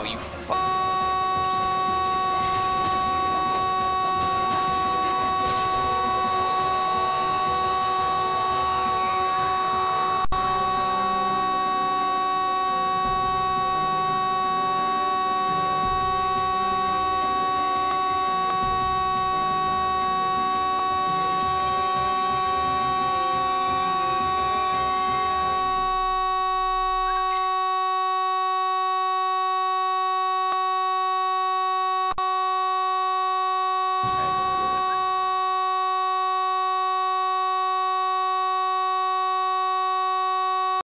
Oh, you fuck.